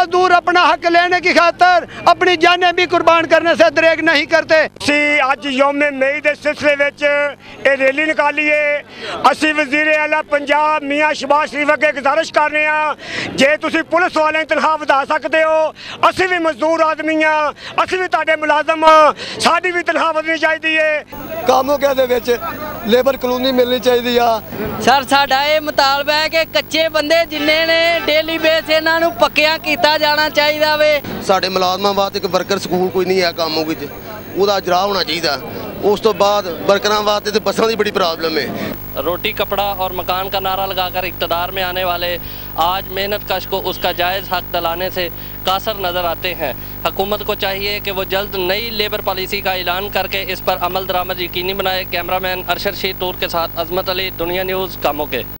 हक लेने की खातर अपनी जानें भी कुर्बान करने से दरेग नहीं करते ਅਸੀਂ ਅੱਜ ਯੋਮੇ ਮਈ ਦੇ ਸਿਲਸਿਲੇ ਵਿੱਚ ਇਹ ਰੈਲੀ ਨਿਕਾਲੀ ਏ ਅਸੀਂ ਵਜ਼ੀਰ ਆਲਾ ਪੰਜਾਬ ਮੀਆਂ ਸ਼ਬਾਸ਼ ਸ਼ਰੀਫ ਅੱਗੇ ਗੁਜ਼ਾਰਿਸ਼ ਕਰ ਰਹੇ ਹਾਂ ਜੇ ਤੁਸੀਂ ਪੁਲਿਸ ਵਾਲਿਆਂ ਦੀ ਤਨਖਾਹ ਵਧਾ ਸਕਦੇ ਹੋ ਅਸੀਂ ਵੀ ਮਜ਼ਦੂਰ ਆਦਮੀ ਆ ਅਸੀਂ ਵੀ ਤੁਹਾਡੇ ਮੁਲਾਜ਼ਮ ਆ ਸਾਡੀ ਵੀ ਤਨਖਾਹ ਵਧਣੀ ਚਾਹੀਦੀ ਏ ਕਾਮੋਕਿਆਂ ਦੇ ਵਿੱਚ ਲੇਬਰ ਕਲੋਨੀ ਮਿਲਣੀ ਚਾਹੀਦੀ ਆ। ਸਰ ਸਾਡਾ ਇਹ ਮੁਤਾਲਬਾ ਹੈ ਕਿ ਕੱਚੇ ਬੰਦੇ ਜਿੰਨੇ ਨੇ ਡੇਲੀ ਬੇਸ ਇਹਨਾਂ ਨੂੰ ਪੱਕਿਆਂ ਕੀਤਾ ਜਾਣਾ ਚਾਹੀਦਾ ਵੇ। ਸਾਡੇ ਮੁਲਾਜ਼ਮਾਂ ਵਾਸਤੇ ਇੱਕ ਵਰਕਰ ਸਕੂਲ ਕੋਈ ਨਹੀਂ ਹੈ ਕੰਮ ਵਿੱਚ। ਉਹਦਾ ਅਜਰਾ ਹੋਣਾ ਚਾਹੀਦਾ। ਉਸ ਤੋਂ ਬਾਅਦ ਵਰਕਰਾਂ ਵਾਸਤੇ ਤੇ ਬੱਸਾਂ ਦੀ ਬੜੀ ਪ੍ਰੋਬਲਮ ਹੈ रोटी कपड़ा और मकान का नारा लगाकर इकतदार में आने वाले आज मेहनत कश को उसका जायज़ हक दिलाने से कासर नज़र आते हैं हुकूमत को चाहिए कि वो जल्द नई लेबर पॉलिसी का ऐलान करके इस पर अमल दरामद यकीनी बनाए कैमरामैन अरशद शीर टूर के साथ अजमत अली दुनिया न्यूज़ कामों के